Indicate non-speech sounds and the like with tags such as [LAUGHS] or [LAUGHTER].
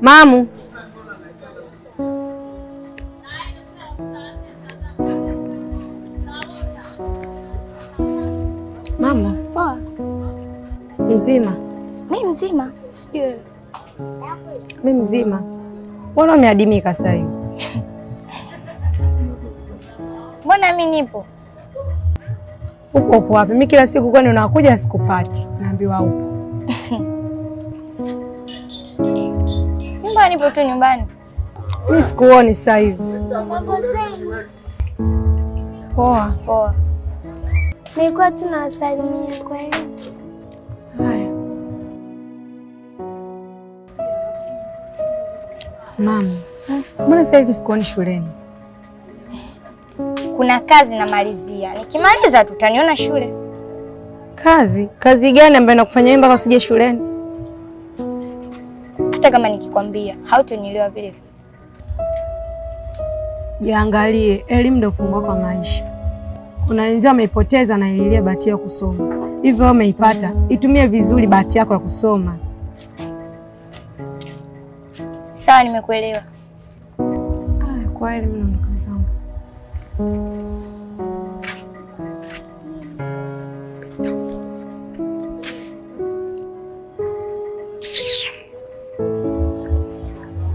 Mamu, mama Poa. mzima? Mi mzima, sijui wewe. Mi mzima. Mbona umeadimika sasa hivi? Mbona mi nipo? Upo upo wapi? Mi kila siku kwani unakuja sikupati, naambiwa upo. [LAUGHS] Nyumba nipo tu nyumbani. Mi sikuoni sasa hivi. Poa. Poa. Nilikuwa tunawasalimia kwa hiyo. Haya mama, mbona sasa hivi sikuoni shuleni? Kuna kazi namalizia, nikimaliza tutaniona shule. Kazi? Kazi gani ambayo nakufanya mimi mpaka usije shuleni? Hata kama nikikwambia hautonielewa vile vile. Jiangalie, elimu ndio ufunguo kwa maisha. Kuna wenzao wameipoteza na ililia bahati ya kusoma, hivyo wewe umeipata, itumie vizuri bahati yako ya kusoma. Sawa, nimekuelewa. Haya, kwa elimu naondoka zangu.